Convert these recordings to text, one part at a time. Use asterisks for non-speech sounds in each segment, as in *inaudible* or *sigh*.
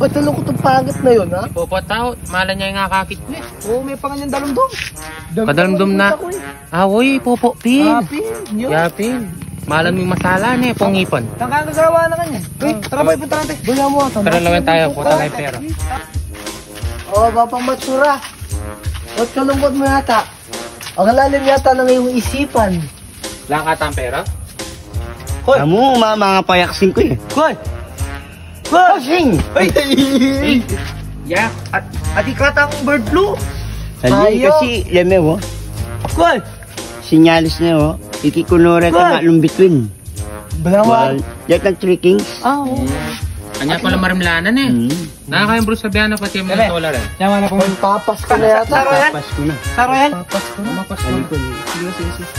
Ba't tulong ko itong pangit na yun, ha? Pupunta, mala niya yung kakakit ko eh. Oo, may pangalan dalumdum. Kadalumdum na. Ah, uy, popo, pin. Yapin. Malan mo yung masala na eh, pongipon. Saan ka gagawa na kanya? Uy, tara ba ipunta natin? Doon mo. Tara naman tayo, puta tayo pera. Oo, oh, Bapang Matsura. Ba't kalungkot mo yata? Ang lalim yata ng iyong isipan. Lang ka tang pera? Hoy! Kamu, mga, mga payaksin ko eh. Hoy! Hoy! Ay! Yak. At, at ikatang bird flu? Sabi kasi, leme mo, Hoy! sinyalis na mo, ikikunore ka Hoy. nga lum between. Balawan. Well, ang three kings. Ah, oo. Kanya pala marimlanan eh. Hmm. Nakakayang Bruce Sabiano pati yung Dali. mga dollar eh. Yaman na po. Papas ko na yata. Saro yan? Pasko na. Saro yan? Papas ko. Ko. Sabi ko, Sige, sige, sige.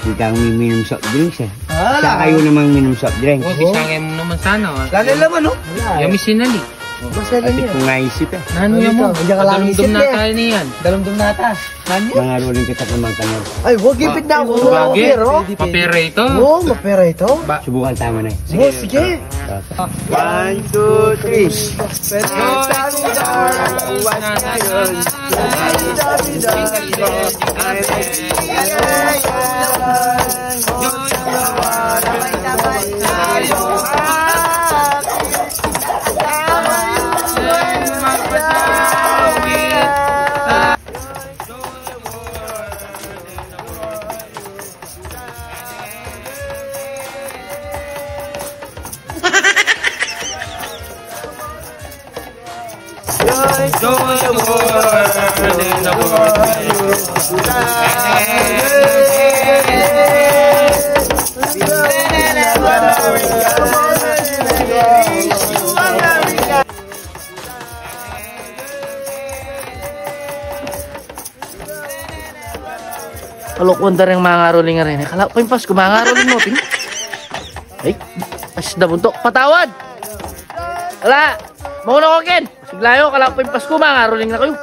hindi kang uminom soft drinks eh. Ah, Sa kayo namang minom soft drinks. Oh, bisangay mo naman sana. ah. Lalo laman, no? Wala. Yung misinali. Basta lang yan. kung naisip eh. Ano yan mo? Hindi ka lang isip na eh. tayo niyan. Dalumdum nata. Nanyo? Mga rolling kita naman ka Ay, huwag ipit na ako. Bagay. Pero, Papera ito. Oo, mapera ito. Subukan tama na eh. Sige, sige. One, two, three. Kalukwan da rin mga ngaroling nga rin. Kala ko yung Pasko, mga ngaroling mo. Ting. Ay, as na buntok. Patawad! Wala! Mauna ko, Ken! Siglayo, kala ko yung Pasko, mga ngaroling na kayo.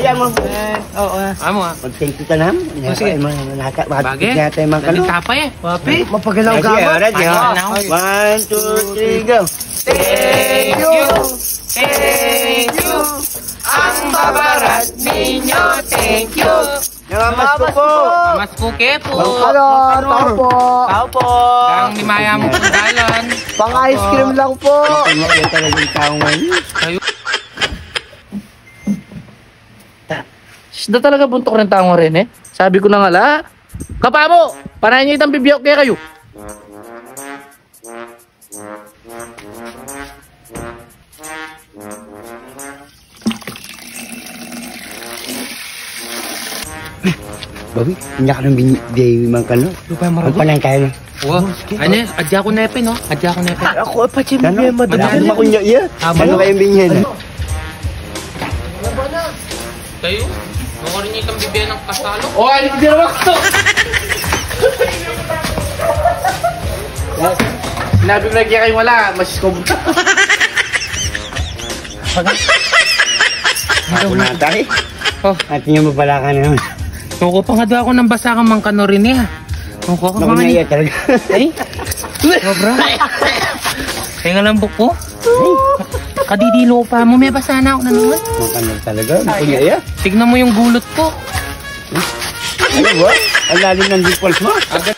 Ayan mo. Oo, ah. Amo ah. Pag-thank you ka na. sige. Mga Bagay. natin mga kano. Galing tapa eh. Papi, mapagalaw ka ba? na ako? One, two, three, go. Thank you. Thank you. Ang babarat ninyo. Thank you. Namamas ko po. Mas kuke po. Ano, tao po. Tao po. Ang limaya mo galon. Pang ice cream lang po. Ano yan talagang tao ngayon? Isda talaga buntok ng tango rin eh. Sabi ko na nga la. Kapamo! Panayin niyo itang bibiyok kaya kayo. Babi, hindi ka nang binigay mga kano. Ang panang tayo. Wow. Ano yan? Adya ko nepe no? Adya ko nepe. Ako, pa siya Ano? bibigyan madali. Madami makunya iya. Ano kayong binyan? Kayo? Mukha rin itang bibigyan ng kasalo. O, oh, alis din naman ko. Sinabi mo na kaya kayo wala. Mas kumbuta. Ako na tayo. Oh. At yung mabala ka na naman. Kuko pa nga daw ako ng basa kang mangkano rin eh. Kuko ka mga Makunya ni. iya talaga. *laughs* Ay. Sobra. Kaya nga lang buko. Kadidilo pa mo. May basa na ako na naman. Mga kano talaga. Makunya iya. Tignan mo yung gulot ko. Ano ba? Ang lalim ng dimples mo. Agad.